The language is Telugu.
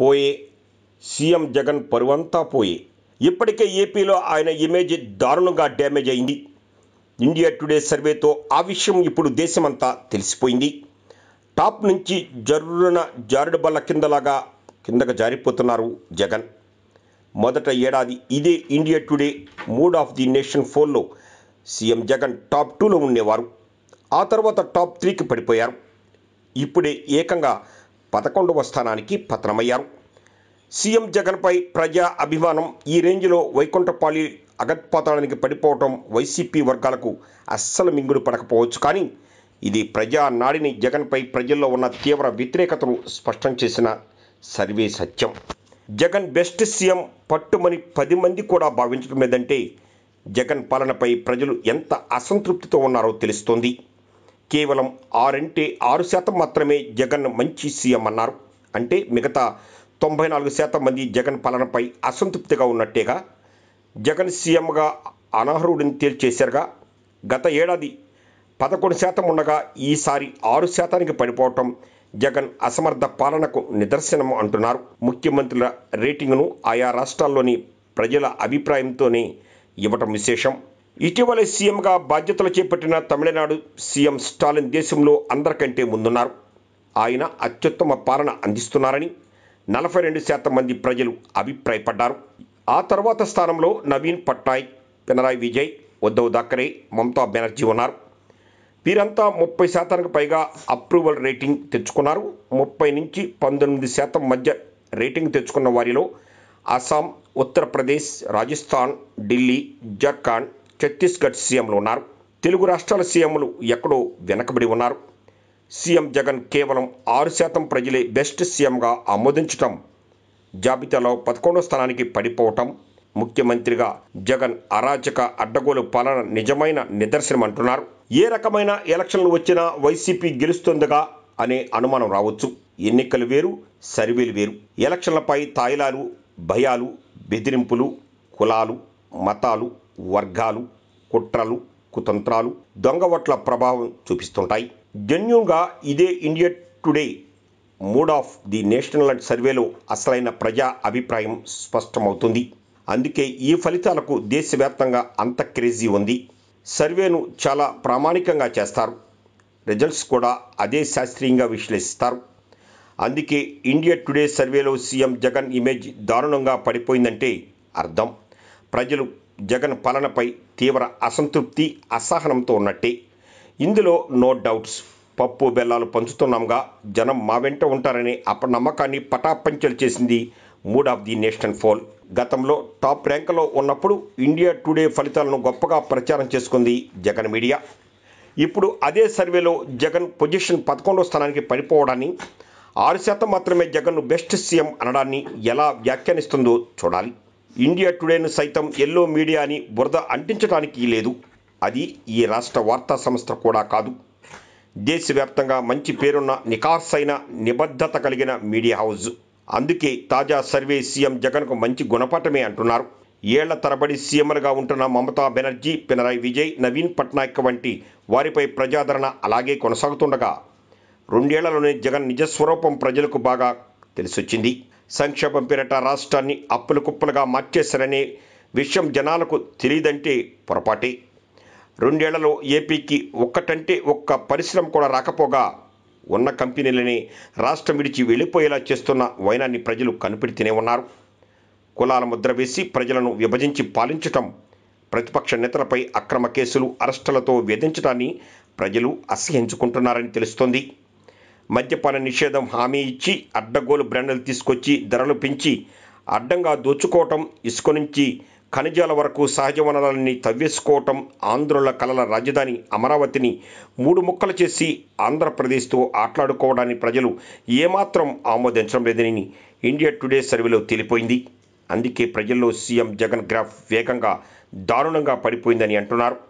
పోయే సీఎం జగన్ పరువంతా పోయే ఇప్పటికే ఏపీలో ఆయన ఇమేజ్ దారుణంగా డ్యామేజ్ అయింది. ఇండియా టుడే సర్వేతో ఆ విషయం ఇప్పుడు దేశమంతా తెలిసిపోయింది. టాప్ నుంచి జరున జారుడు బల్ల కిందలాగా కిందకు జారిపోతున్నారు జగన్. మొదట ఏడాది ఇదే India Today mood of the nation ఫోన్లో సీఎం జగన్ టాప్ టూలో ఉండేవారు. ఆ తర్వాత టాప్ త్రీకి పడిపోయారు. ఇప్పుడే ఏకంగా పదకొండవ స్థానానికి పతనమయ్యారు. సీఎం జగన్పై ప్రజా అభిమానం ఈ రేంజ్లో వైకుంఠపాళి అగత్పాతాళానికి పడిపోవటం వైసీపీ వర్గాలకు అస్సలు మింగుడు పడకపోవచ్చు. కానీ ఇది ప్రజా నాడిని జగన్పై ప్రజల్లో ఉన్న తీవ్ర వ్యతిరేకతను స్పష్టం చేసిన సర్వే సత్యం. జగన్ బెస్ట్ సీఎం పట్టుమని పది మంది కూడా భావించడం లేదంటే జగన్ పాలనపై ప్రజలు ఎంత అసంతృప్తితో ఉన్నారో తెలుస్తోంది. కేవలం ఆరంటే ఆరు శాతం మాత్రమే జగన్ మంచి సీఎం అన్నారు. అంటే మిగతా తొంభై నాలుగు శాతం మంది జగన్ పాలనపై అసంతృప్తిగా ఉన్నట్టేగా జగన్ సీఎంగా అనర్హుడిని తేల్చేశారుగా గత ఏడాది పదకొండు శాతం ఉండగా ఈసారి ఆరు శాతానికి పడిపోవటం జగన్ అసమర్థ పాలనకు నిదర్శనం అంటున్నారు. ముఖ్యమంత్రుల రేటింగ్ను ఆయా రాష్ట్రాల్లోని ప్రజల అభిప్రాయంతోనే ఇవ్వటం విశేషం. ఇటీవలే సీఎంగా బాధ్యతలు చేపట్టిన తమిళనాడు సీఎం స్టాలిన్ దేశంలో అందరికంటే ముందున్నారు. ఆయన అత్యుత్తమ పాలన అందిస్తున్నారని నలభై రెండు శాతం మంది ప్రజలు అభిప్రాయపడ్డారు. ఆ తర్వాత స్థానంలో నవీన్ పట్నాయక్ పినరాయి విజయ్ ఉద్ధవ్ థాకరే మమతా బెనర్జీ ఉన్నారు. వీరంతా ముప్పై శాతానికి పైగా అప్రూవల్ రేటింగ్ తెచ్చుకున్నారు. ముప్పై నుంచి పంతొమ్మిది శాతం మధ్య రేటింగ్ తెచ్చుకున్న వారిలో అస్సాం ఉత్తరప్రదేశ్ రాజస్థాన్ ఢిల్లీ జార్ఖండ్ ఛత్తీస్గఢ్ సీఎంలు ఉన్నారు. తెలుగు రాష్ట్రాల సీఎంలు ఎక్కడో వెనకబడి ఉన్నారు. సీఎం జగన్ కేవలం ఆరు శాతం ప్రజలే బెస్ట్ సీఎంగా ఆమోదించటం జాబితాలో పదకొండో స్థానానికి పడిపోవటం ముఖ్యమంత్రిగా జగన్ అరాచక అడ్డగోలు పాలన నిజమైన నిదర్శనం అంటున్నారు. ఏ రకమైన ఎలక్షన్లు వచ్చినా వైసీపీ గెలుస్తుందిగా అనే అనుమానం రావచ్చు. ఎన్నికలు వేరు సర్వేలు వేరు. ఎలక్షన్లపై తాయిలాలు భయాలు బెదిరింపులు కులాలు మతాలు వర్గాలు కుట్రలు కుతంత్రాలు దొంగవట్ల ప్రభావం చూపిస్తుంటాయి. జెన్యున్గా ఇదే India Today mood of the national సర్వేలో అసలైన ప్రజా అభిప్రాయం స్పష్టమవుతుంది. అందుకే ఈ ఫలితాలకు దేశవ్యాప్తంగా అంత క్రేజీ ఉంది. సర్వేను చాలా ప్రామాణికంగా చేస్తారు. రిజల్ట్స్ కూడా అదే శాస్త్రీయంగా విశ్లేషిస్తారు. అందుకే ఇండియా టుడే సర్వేలో సీఎం జగన్ ఇమేజ్ దారుణంగా పడిపోయిందంటే అర్థం. ప్రజలు జగన్ పాలనపై తీవ్ర అసంతృప్తి అసహనంతో ఉన్నట్టే. ఇందులో నో డౌట్స్ పప్పు బెల్లాలు పంచుతున్నాంగా. జనం మా వెంట ఉంటారనే అపనమ్మకాన్ని పటాపంచలు చేసింది mood of the national poll గతంలో టాప్ ర్యాంకులో ఉన్నప్పుడు ఇండియా టుడే ఫలితాలను గొప్పగా ప్రచారం చేసుకుంది జగన్ మీడియా. ఇప్పుడు అదే సర్వేలో జగన్ పొజిషన్ పదకొండో స్థానానికి పడిపోవడాన్ని ఆరు శాతం మాత్రమే జగన్ను బెస్ట్ సీఎం అనడాన్ని ఎలా వ్యాఖ్యానిస్తుందో చూడాలి. ఇండియా టుడేను సైతం ఎల్లో మీడియా అని బురద అంటించడానికి లేదు. అది ఈ రాష్ట్ర వార్తా సంస్థ కూడా కాదు. దేశవ్యాప్తంగా మంచి పేరున్న నికార్సైన నిబద్ధత కలిగిన మీడియా హౌజ్. అందుకే తాజా సర్వే సీఎం జగన్కు మంచి గుణపాఠమే అంటున్నారు. ఏళ్ళ తరబడి సీఎంలుగా ఉంటున్న మమతా బెనర్జీ పినరాయి విజయ్ నవీన్ పట్నాయక్ వంటి వారిపై ప్రజాదరణ అలాగే కొనసాగుతుండగా రెండేళ్ళలోనే జగన్ నిజస్వరూపం ప్రజలకు బాగా తెలిసొచ్చింది. సంక్షేమం పేరిట రాష్ట్రాన్ని అప్పులు కుప్పలుగా మార్చేశారనే విషయం జనాలకు తెలియదంటే పొరపాటే. రెండేళ్ళలో ఏపీకి ఒక్కటంటే ఒక్క పరిశ్రమ కూడా రాకపోగా ఉన్న కంపెనీలని రాష్ట్రం విడిచి వెళ్ళిపోయేలా చేస్తున్న వైనాన్ని ప్రజలు కనిపెడితేనే ఉన్నారు. కులాల ముద్ర వేసి ప్రజలను విభజించి పాలించటం ప్రతిపక్ష నేతలపై అక్రమ కేసులు అరెస్టులతో వేధించడాన్ని ప్రజలు అసహించుకుంటున్నారని తెలుస్తోంది. మద్యపాన నిషేధం హామీ ఇచ్చి అడ్డగోలు బ్రాండ్లు తీసుకొచ్చి ధరలు పెంచి అడ్డంగా దోచుకోవటం ఇసుక నుంచి ఖనిజాల వరకు సహజ వనరులని తవ్వేసుకోవటం ఆంధ్రుల కలల రాజధాని అమరావతిని మూడు ముక్కలు చేసి ఆంధ్రప్రదేశ్తో ఆట్లాడుకోవడాన్ని ప్రజలు ఏమాత్రం ఆమోదించడం లేదని ఇండియా టుడే సర్వేలో తేలిపోయింది. అందుకే ప్రజల్లో సీఎం జగన్ గ్రాఫ్ వేగంగా దారుణంగా పడిపోయిందని అంటున్నారు.